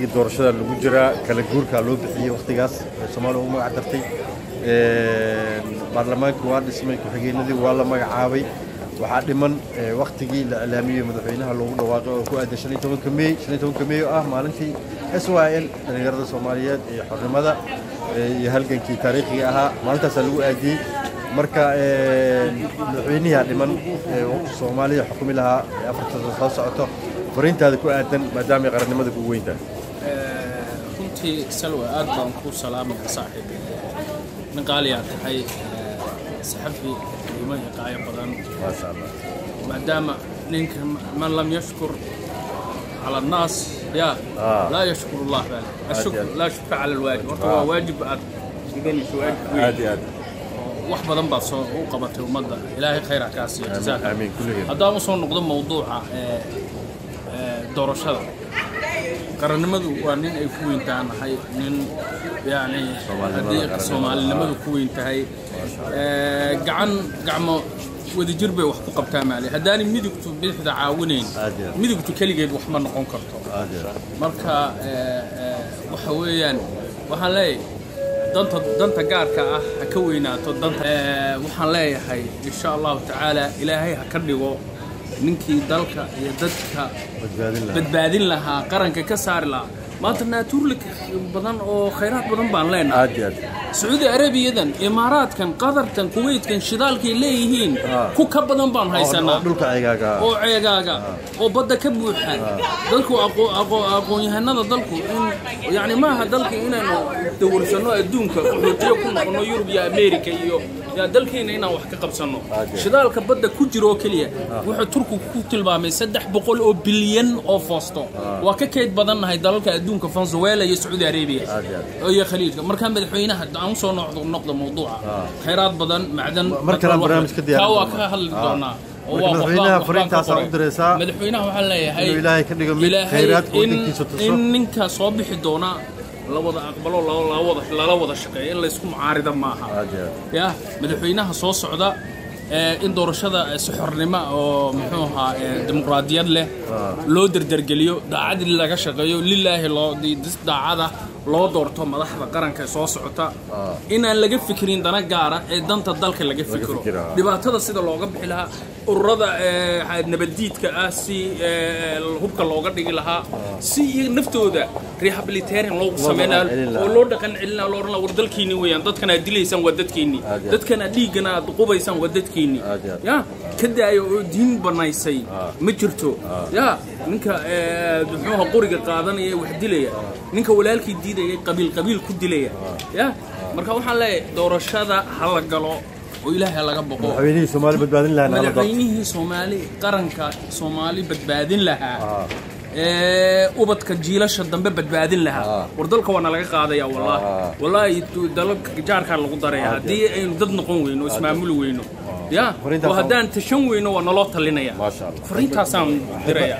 waktigii doorashada lagu jiraa kala guurkaa loo bixiyey waktigaas soomaaliya ugu magac dartay baarlamaanka waa dhismay ku-xigeenadii waa la magacaabay. Waxaa dhiman waktigii la iclaamiyey madaxweynaha loogu dhawaaqay oo ku shan iyo tobanka mey oo ah maalintii s y l dhallinyarada soomaaliyeed iyo xornimada iyo halgankii taariikhiga ahaa. Maalintaasaa lagu aadiyey. Marka madaxweynihaa dhiman soomaaliya xukumi lahaa ee afartada soo socoto fariintaada ku aadan maadaama ay qarannimada kugu weyn tahay runtii salwa aad baan ku salaamaya saaxiib nin qaaliyaa tahay saxafi qiimo iyo qaayo badan maasha allah maadaama ninka man lam yashkur cala annaas ya Ah. laa yashkur allah baa leh. ashukr aad. laa shukra cala alwaajib horta Ah. waa waajib aad gudanayso waajib weyn aad iyo aad wax badan baad soo u qabatay ummadda ilaahay khayr ha kaa siiyo jazaaka amiin kulligeen haddaan u soo noqdo mawduuca ee, ee, doorashada qarannimadu waa nin ay ku weyn tahay nin yani haddii soomaalinimadu ku weyn tahay. Ee, gacan gacmo wadajir bay wax ku qabtaa maali. Haddaanay midigtu bidixda caawinayn midigtu keligeed wax ma noqon karto. Marka ee, ee, waxa weeyaan waxaan leeyahay danta danta gaarka ah ha ka weynaato danta waxaan leeyahay insha allahu tacaala ilaahay ha ka dhigo ninkii dalka iyo dadka badbaadin lahaa. qaranka ka saari lahaa. Maanta naatuurlik badan oo khayraad badan baan leenahay. Sacuudi arabiyadan imaaraadkan qatartan kuweytkan shidaalkay leeyihiin Ah. ku ka badan baan oo haysanaa. dhulka cigaaga ah. Oo ceegaaga oo badda ka buuxa dalku aqo- aqoon-yahanada dalku yani maaha dalka inaynu dawarsanno adduunka qaxootiyo ku noqono yurub iyo ameerika iyo ya dalkeena inaan wax ka qabsanno shidaalka badda ku jiro oo keliya wuxuu turku ku tilmaamay saddex boqol oo bilyan oo foosto waa ka kayd badannahay dalalka adduunka venezuela iyo sacuudi arabia Aad iyo aad. iyo khaliijka markaa madaxweynaha aan usoo noqdo noqdo mawduuca khayraad badan macdan mar kale aan wax- barnaamij ka diyaarin kaa waa doonaa. ka hadli Ah. doonaa oo Marka waa- madaxweynaha waxbaan- waxbaan ka fariintaasaa qoray. u diraysaa madaxweynaha waxaan leeyahay inuu ilaahay ka dhigo mid ilaahay khayraadka in- waddankiisa tuso. in ninka soo bixi doona la wada aqbalo lala wada shaqeeyo in laysku mucaarida maaha. Ya madaxweynaha soo socda ee, in doorashada eh, si xornimo oo muxuu ahaa ee, dimuqraadiyad leh loo derdergeliyo daacad laga shaqeeyo lilaahi daacada loo doorto madaxda qaranka soo socota. Inaan laga fikirin dana gaara ee danta dalka laga fikiro. ah. dhibaatada sida looga bixi lahaa ururada ee, nabaddiidka ah si ee, hubka looga dhigi lahaa si iyaga naftooda rehabilitarin loogu sameyn lahaa celin lahaa. oo loo dhaqan celin lahaa loo lahaa war dalkiinni weeyaan. Dadkan aad dilaysaan waa dadkiinni dadkan aad dhiiggana aad qubaysaan waa dadkiinni ya ka daayo oo diin banaysay ma jirto. Ya ninka ee, muxuuha qoriga qaadanaya wax dilaya. Ninka walaalkii diidaya qabiil qabiil ku dilaya. Ya marka waxaan leeyahay doorashada ha la galo oo ilaahay ha laga boqo. madaxweynihii soomaali qaranka soomaali badbaadin lahaa. Ee ubadka jiilasha dambe badbaadin lahaa. War dalka waana laga qaadaya wallaahi. Ah. wallaahi tu- dalalka jaarkaa lagu daraya haddii aynu dad noqon weyno oo ismaamuli weyno. Ya? Oo haddaan tashan weyno waa naloo talinaya. Fariintaasaan diraya